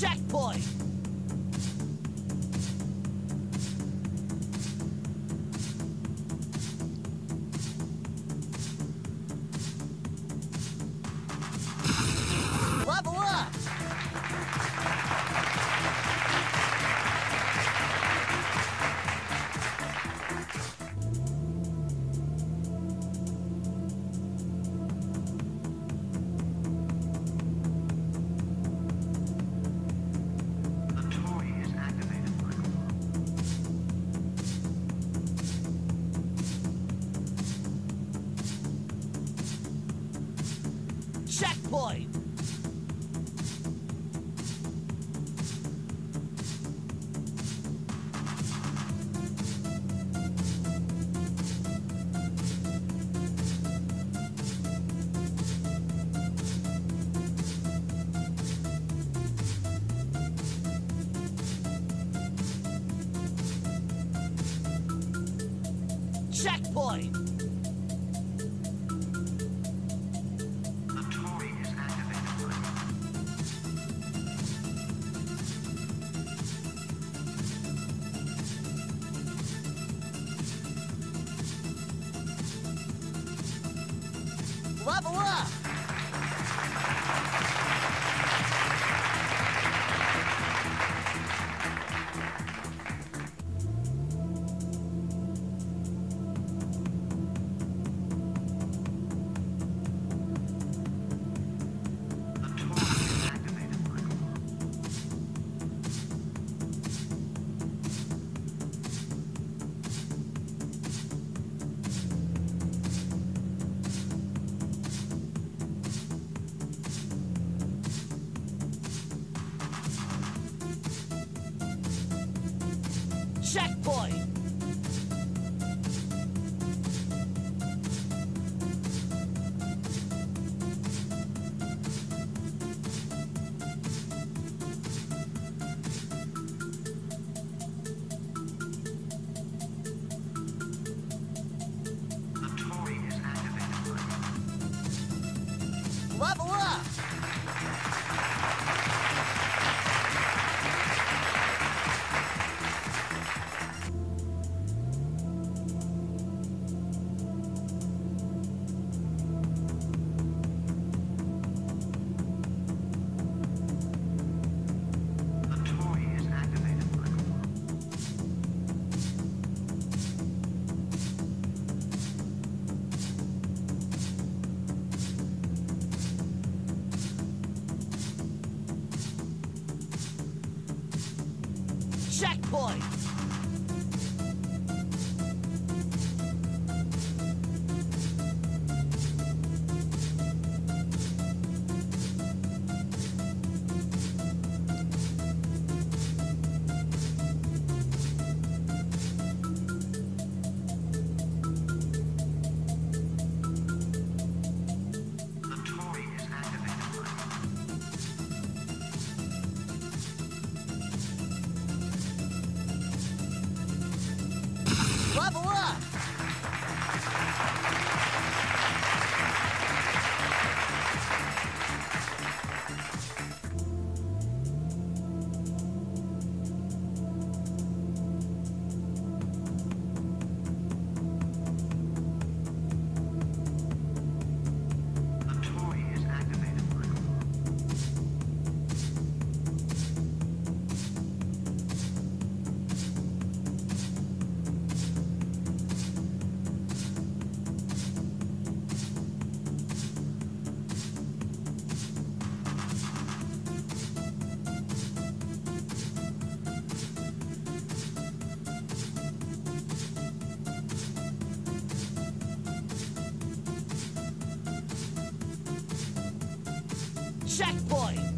Checkpoint! Checkpoint! Checkpoint! Level up! Checkpoint! Checkpoint! Checkpoint!